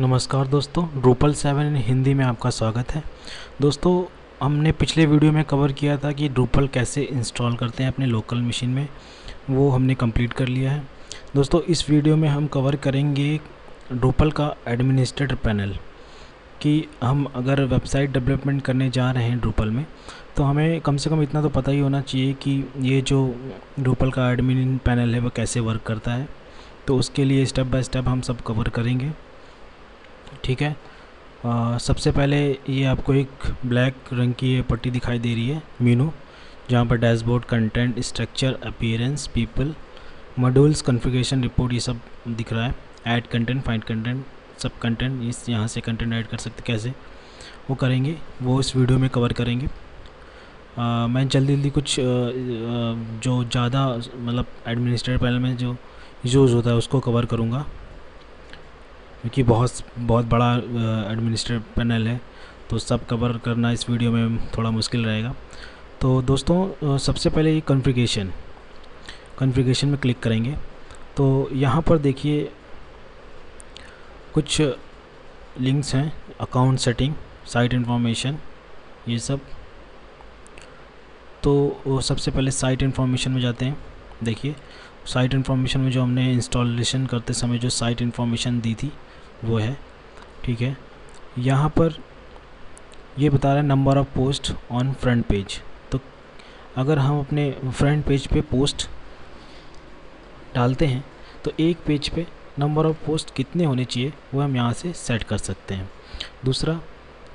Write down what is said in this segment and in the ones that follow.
नमस्कार दोस्तों Drupal seven Hindi में आपका स्वागत है। दोस्तों, हमने पिछले वीडियो में कवर किया था कि ड्रूपल कैसे इंस्टॉल करते हैं अपने लोकल मशीन में। वो हमने कंप्लीट कर लिया है। दोस्तों, इस वीडियो में हम कवर करेंगे ड्रूपल का एडमिनिस्ट्रेटर पैनल कि हम अगर वेबसाइट डेवलपमेंट करने जा रहे हैं ड्रूपल में तो हमें कम से कम इतना तो पता ही होना चाहिए कि ये जो ड्रूपल का एडमिन पैनल है, वो कैसे वर्क करता है। तो उसके लिए स्टेप बाय स्टेप हम सब कवर करेंगे। ठीक है। आ, सबसे पहले ये आपको एक ब्लैक रंग की ये पट्टी दिखाई दे रही है मीनू जहाँ पर dashboard content structure appearance people modules configuration report ये सब दिख रहा है। ऐड कंटेंट फाइंड कंटेंट सब कंटेंट इस यहाँ से कंटेंट ऐड कर सकते कैसे? वो करेंगे वो इस वीडियो में कवर करेंगे। आ, मैं जल्दी जल्दी कुछ आ, जो ज़्यादा मतलब एडमिनिस्ट्रेटर पैनल में जो यूज़ होता है उसको कवर करूँगा। क्योंकि बहुत बहुत बड़ा एडमिनिस्ट्रेटिव पैनल है तो सब कवर करना इस वीडियो में थोड़ा मुश्किल रहेगा। तो दोस्तों सबसे पहले ये कॉन्फ़िगरेशन कॉन्फ़िगरेशन में क्लिक करेंगे। तो यहाँ पर देखिए, कुछ लिंक्स हैं अकाउंट सेटिंग साइट इन्फॉर्मेशन ये सब। तो सबसे पहले साइट इन्फॉर्मेशन में जाते हैं। देखिए साइट इन्फॉर्मेशन में जो हमने इंस्टॉलेशन करते समय जो साइट इन्फॉर्मेशन दी थी, वो है, ठीक है? यहाँ पर ये बता रहा है number of post on front page तो अगर हम अपने फ्रंट पेज पे पोस्ट डालते हैं तो एक पेज पे नंबर ऑफ़ पोस्ट कितने होने चाहिए, वो हम यहाँ से सेट कर सकते हैं। दूसरा,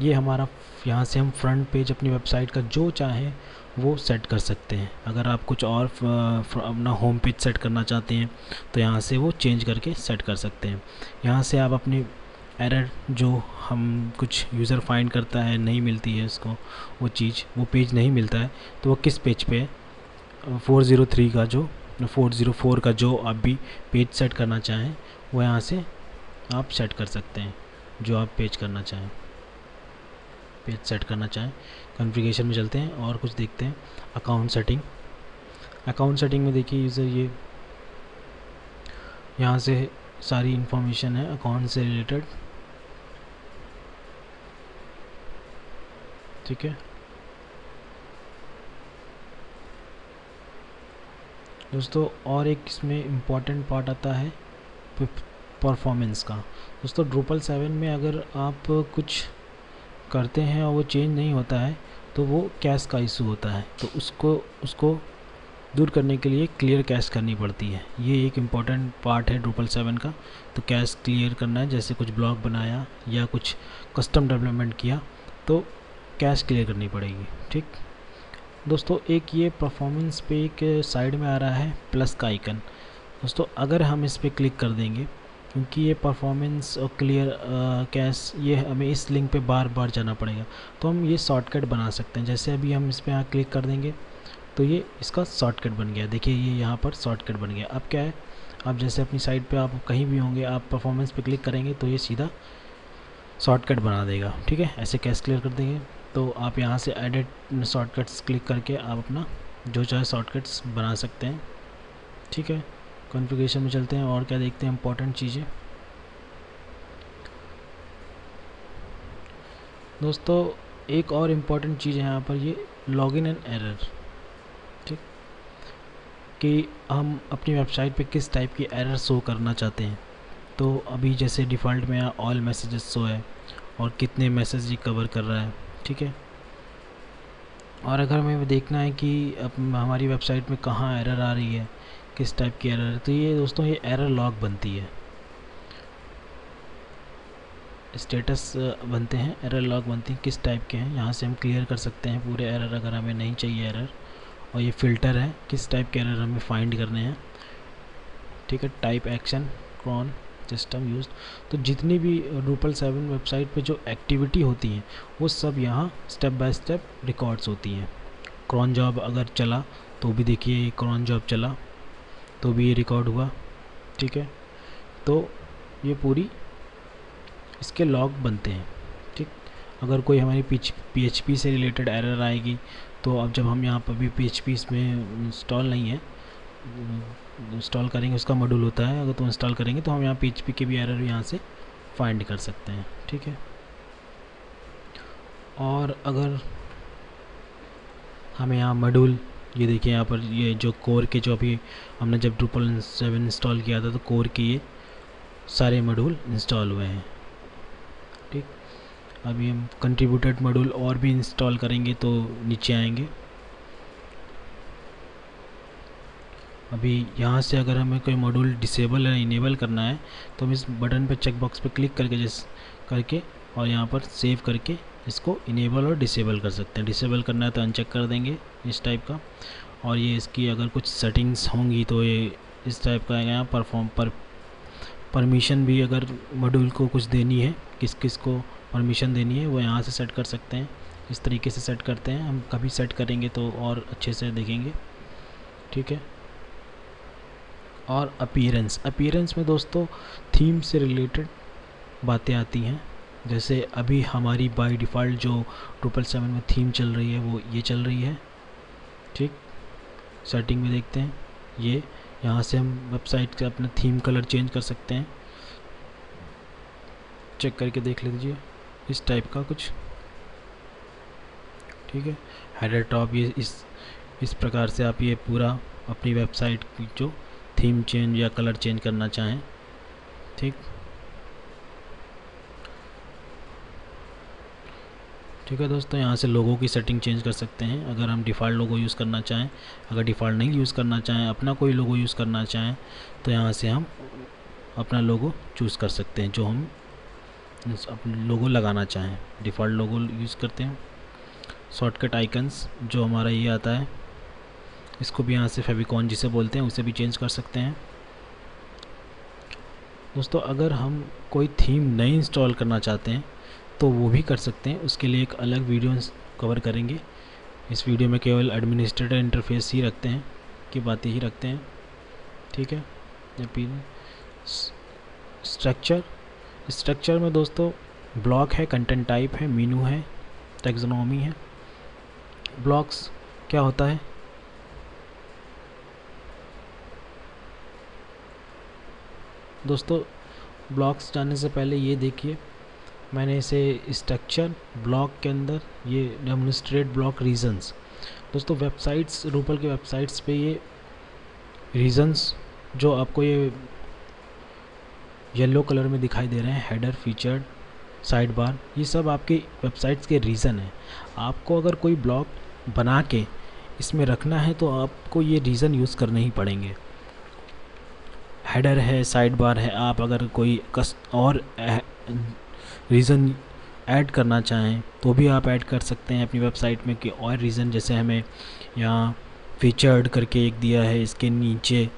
ये हमारा, यहाँ से हम फ्रंट पेज अपनी वेबसाइट का जो चाहें वो सेट कर सकते हैं। अगर आप कुछ और अपना होम पेज सेट करना चाहते हैं तो यहाँ से वो चेंज करके सेट कर सकते हैं। यहाँ से आप अपनी एरर जो हम कुछ यूज़र फाइंड करता है, नहीं मिलती है उसको, वो चीज़, वो पेज नहीं मिलता है तो वो किस पेज पे है? फोर ज़ीरो थ्री का जो फोर ज़ीरो फोर का जो आप भी पेज सेट करना चाहें, वो यहाँ से आप सेट कर सकते हैं, जो आप पेज करना चाहें। पेज सेट करना चाहें। कॉन्फ़िगरेशन में चलते हैं और कुछ देखते हैं। अकाउंट सेटिंग अकाउंट सेटिंग में देखिए यूज़र ये, यहाँ से सारी इन्फॉर्मेशन है अकाउंट से रिलेटेड ठीक है? दोस्तों, और एक इसमें इंपॉर्टेंट पार्ट आता है परफॉर्मेंस का। दोस्तों ड्रूपल सेवन में अगर आप कुछ करते हैं और वो चेंज नहीं होता है तो वो कैश का इशू होता है। तो उसको उसको दूर करने के लिए क्लियर कैश करनी पड़ती है। ये एक इंपॉर्टेंट पार्ट है ड्रूपल सेवन का। तो कैश क्लियर करना है, जैसे कुछ ब्लॉग बनाया या कुछ कस्टम डेवलपमेंट किया तो कैश क्लियर करनी पड़ेगी, ठीक? दोस्तों, एक ये परफॉर्मेंस पे एक साइड में आ रहा है प्लस का आइकन दोस्तों, अगर हम इस पर क्लिक कर देंगे क्योंकि ये परफॉर्मेंस और क्लियर कैश ये हमें इस लिंक पे बार बार जाना पड़ेगा। तो हम ये शॉर्टकट बना सकते हैं। जैसे अभी हम इस पर यहाँ क्लिक कर देंगे तो ये इसका शॉर्टकट बन गया। देखिए, ये यहाँ पर शॉर्टकट बन गया। अब क्या है? आप जैसे अपनी साइट पे आप कहीं भी होंगे, आप परफॉर्मेंस पे क्लिक करेंगे तो ये सीधा शॉर्टकट बना देगा। ठीक है? ऐसे कैश क्लियर कर देंगे। तो आप यहाँ से एडिट शॉर्टकट्स क्लिक करके आप अपना जो चाहे शॉर्टकट्स बना सकते हैं। ठीक है? कॉन्फ़िगरेशन में चलते हैं और क्या देखते हैं इंपॉर्टेंट चीज़ें। दोस्तों, एक और इंपॉर्टेंट चीज़ है यहाँ पर, ये लॉगिन एंड एरर ठीक? कि हम अपनी वेबसाइट पे किस टाइप की एरर शो करना चाहते हैं। तो अभी जैसे डिफ़ॉल्ट में ऑल मैसेजेस शो है और कितने मैसेज ये कवर कर रहा है, ठीक है? और अगर हमें देखना है कि अब हमारी वेबसाइट में कहाँ एरर आ रही है किस टाइप की एरर है? तो ये दोस्तों, ये एरर लॉग बनती है। स्टेटस बनते हैं एरर लॉग बनती हैं, किस टाइप के हैं, यहाँ से हम क्लियर कर सकते हैं पूरे एरर अगर हमें नहीं चाहिए एरर और ये फ़िल्टर है, किस टाइप के एरर हमें फाइंड करने हैं। ठीक है type action cron system use तो जितनी भी रूपल सेवन वेबसाइट पे जो एक्टिविटी होती हैं, वो सब यहाँ स्टेप बाय स्टेप रिकॉर्ड्स होती हैं। क्रॉन जॉब अगर चला तो भी देखिए क्रॉन जॉब चला। तो भी ये रिकॉर्ड हुआ, ठीक है? तो ये पूरी इसके लॉग बनते हैं, ठीक? अगर कोई हमारी PHP से रिलेटेड एरर आएगी तो अब जब हम यहाँ पर भी पी इसमें इंस्टॉल नहीं है इंस्टॉल करेंगे, उसका मॉड्यूल होता है, अगर तो इंस्टॉल करेंगे तो हम यहाँ PHP के भी एरर यहाँ से फाइंड कर सकते हैं, ठीक है? और अगर हमें यहाँ मॉड्यूल ये देखिए यहाँ पर ये जो कोर के जो अभी हमने जब ड्रूपल सेवन इंस्टॉल किया था तो कोर के ये सारे मॉड्यूल इंस्टॉल हुए हैं। ठीक? अभी हम कंट्रीब्यूटेड मॉड्यूल और भी इंस्टॉल करेंगे तो नीचे आएँगे। अभी यहाँ से अगर हमें कोई मॉड्यूल डिसेबल या इनेबल करना है तो हम इस बटन पर चेकबॉक्स पर क्लिक करके जिस, करके और यहाँ पर सेव करके इसको इनेबल और डिसेबल कर सकते हैं। डिसेबल करना है तो अनचेक कर देंगे इस टाइप का। और ये इसकी अगर कुछ सेटिंग्स होंगी तो ये इस टाइप का यहाँ परफॉर्म पर परमिशन भी अगर मॉड्यूल को कुछ देनी है, किस किस को परमिशन देनी है, वो यहाँ से सेट कर सकते हैं। इस तरीके से सेट करते हैं। हम कभी सेट करेंगे तो और अच्छे से देखेंगे। ठीक है? और अपीयरेंस अपीयरेंस में दोस्तों थीम से रिलेटेड बातें आती हैं। जैसे अभी हमारी बाय डिफ़ॉल्ट जो ट्रिपल सेवन में थीम चल रही है, वो ये चल रही है। ठीक? सेटिंग में देखते हैं। ये, यहाँ से हम वेबसाइट का अपना थीम कलर चेंज कर सकते हैं। चेक करके देख लीजिए। इस टाइप का कुछ। ठीक है? हेडर टॉप ये इस इस प्रकार से आप ये पूरा अपनी वेबसाइट की जो थीम चेंज या कलर चेंज करना चाहें। ठीक? ठीक है दोस्तों, यहाँ से लोगों की सेटिंग चेंज कर सकते हैं। अगर हम डिफ़ॉल्ट लोगो यूज़ करना चाहें, अगर डिफ़ॉल्ट नहीं यूज़ करना चाहें, अपना कोई लोगो यूज़ करना चाहें तो यहाँ से हम अपना लोगो चूज़ कर सकते हैं, जो हम लोगो लगाना चाहें। डिफ़ॉल्ट लोगो यूज़ करते हैं। शॉर्टकट आइकन्स जो हमारा ये आता है, इसको भी यहाँ से फेविकॉन जिसे बोलते हैं, उसे भी चेंज कर सकते हैं। दोस्तों, अगर हम कोई थीम नहीं इंस्टॉल करना चाहते हैं तो वो भी कर सकते हैं। उसके लिए एक अलग वीडियो कवर करेंगे। इस वीडियो में केवल एडमिनिस्ट्रेटर इंटरफेस ही रखते हैं, की बातें ही रखते हैं। ठीक है? या फिर स्ट्रक्चर स्ट्रक्चर में दोस्तों ब्लॉक है कंटेंट टाइप है मीनू है टेक्सोनॉमी है। ब्लॉक्स क्या होता है? दोस्तों ब्लॉक्स जाने से पहले ये देखिए। मैंने इसे स्ट्रक्चर ब्लॉक के अंदर ये डेमोनिस्ट्रेट ब्लॉक रीजंस दोस्तों वेबसाइट्स रूपल के वेबसाइट्स पे ये रीजंस जो आपको ये येलो कलर में दिखाई दे रहे हैं हेडर फीचर्ड साइड बार ये सब आपके वेबसाइट्स के रीज़न हैं। आपको अगर कोई ब्लॉग बना के इसमें रखना है तो आपको ये रीज़न यूज़ करने ही पड़ेंगे। हेडर है साइड बार है, आप अगर कोई कस, और रीज़न ऐड करना चाहें तो भी आप ऐड कर सकते हैं अपनी वेबसाइट में कि और रीज़न जैसे हमें यहाँ फीचर्ड करके एक दिया है, इसके नीचे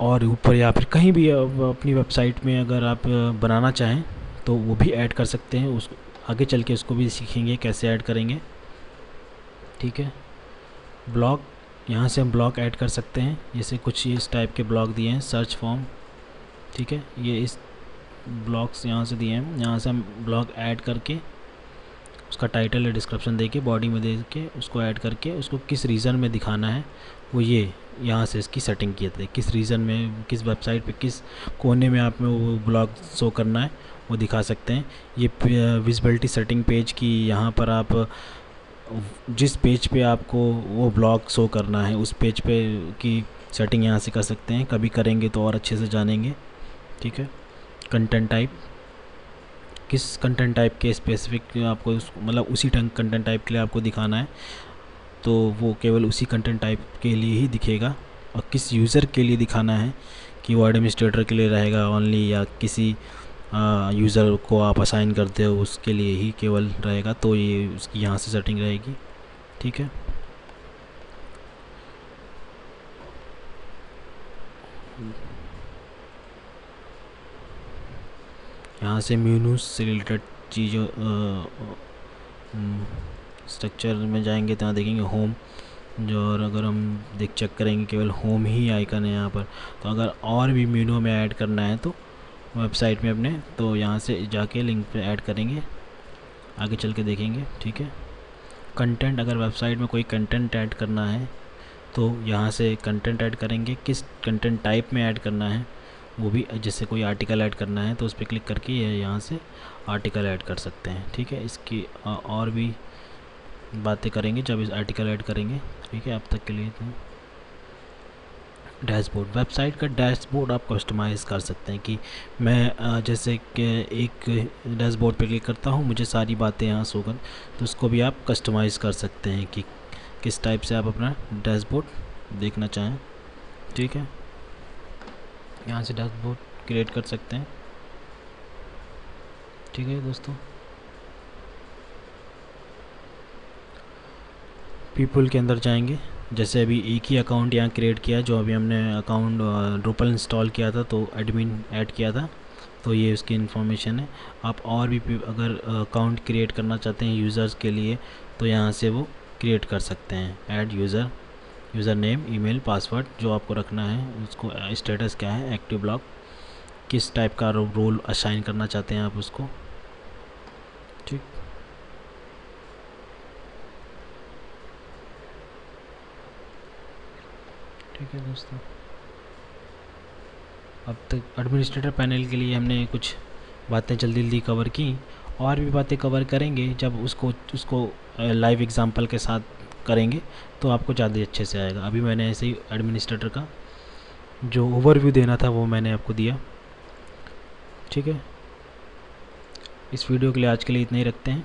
और ऊपर या फिर कहीं भी अपनी वेबसाइट में अगर आप बनाना चाहें तो वो भी ऐड कर सकते हैं। उस, आगे चल के उसको भी सीखेंगे कैसे ऐड करेंगे। ठीक है? ब्लॉग यहाँ से हम ब्लॉग ऐड कर सकते हैं। जैसे कुछ इस टाइप के ब्लॉग दिए हैं सर्च फॉर्म ठीक है? ये इस ब्लॉग्स यहाँ से दिए हैं। यहाँ से हम ब्लॉग ऐड करके उसका टाइटल या डिस्क्रिप्शन दे के बॉडी में दे के उसको ऐड करके, उसको किस रीज़न में दिखाना है, वो ये, यहाँ से इसकी सेटिंग किए थे किस रीज़न में, किस वेबसाइट पे, किस कोने में आप में वो ब्लॉग शो करना है, वो दिखा सकते हैं। ये विजिबिलिटी सेटिंग पेज की यहाँ पर आप, जिस पेज पे आपको वो ब्लॉग शो करना है, उस पेज पे की सेटिंग यहाँ से कर सकते हैं। कभी करेंगे तो और अच्छे से जानेंगे। ठीक है? कंटेंट टाइप किस कंटेंट टाइप के स्पेसिफिक आपको मतलब उसी कंटेंट टाइप के लिए आपको दिखाना है? तो वो केवल उसी कंटेंट टाइप के लिए ही दिखेगा। और किस यूज़र के लिए दिखाना है? कि वो एडमिनिस्ट्रेटर के लिए रहेगा ओनली या किसी यूज़र को आप असाइन करते हो उसके लिए ही केवल रहेगा तो ये उसकी यहाँ से सेटिंग रहेगी। ठीक है? यहाँ से म्यूनूस से रिलेटेड चीज़ों स्ट्रक्चर में जाएँगे तो यहाँ देखेंगे होम जो और अगर हम देख चेक करेंगे, केवल होम ही आइकन है यहाँ पर. तो अगर और भी मीनू में ऐड करना है तो वेबसाइट में अपने तो यहाँ से जाके लिंक पे ऐड करेंगे. आगे चल के देखेंगे, ठीक है? कंटेंट अगर वेबसाइट में कोई कंटेंट ऐड करना है तो यहाँ से कंटेंट ऐड करेंगे. किस कंटेंट टाइप में ऐड करना है? वो भी जैसे कोई आर्टिकल ऐड करना है तो उस पर क्लिक करके ये यहाँ से आर्टिकल ऐड कर सकते हैं, ठीक है? इसकी और भी बातें करेंगे जब इस आर्टिकल ऐड करेंगे, ठीक है? अब तक के लिए तो डैशबोर्ड वेबसाइट का डैशबोर्ड आप कस्टमाइज़ कर सकते हैं कि मैं जैसे कि एक डैशबोर्ड पे क्लिक करता हूँ, मुझे सारी बातें यहाँ शो कर तो उसको भी आप कस्टमाइज़ कर सकते हैं कि किस टाइप से आप अपना डैशबोर्ड देखना चाहें, ठीक है? यहाँ से डैशबोर्ड क्रिएट कर सकते हैं। ठीक है दोस्तों। पीपल के अंदर जाएँगे। जैसे अभी एक ही अकाउंट यहाँ क्रिएट किया, जो अभी हमने अकाउंट ड्रूपल इंस्टॉल किया था तो एडमिन ऐड किया था तो ये उसकी इन्फॉर्मेशन है। आप और भी अगर अकाउंट क्रिएट करना चाहते हैं यूज़र्स के लिए तो यहाँ से वो क्रिएट कर सकते हैं add user user name email, password जो आपको रखना है, उसको स्टेटस क्या है, एक्टिव ब्लॉक, किस टाइप का रोल असाइन करना चाहते हैं आप उसको। ठीक। ठीक है दोस्तों। अब तक एडमिनिस्ट्रेटर पैनल के लिए हमने कुछ बातें जल्दी जल्दी कवर की, और भी बातें कवर करेंगे जब उसको उसको लाइव एग्जांपल के साथ करेंगे तो आपको ज़्यादा अच्छे से आएगा। अभी मैंने ऐसे ही एडमिनिस्ट्रेटर का जो ओवरव्यू देना था, वो मैंने आपको दिया। ठीक है? इस वीडियो के लिए आज के लिए इतना ही रखते हैं।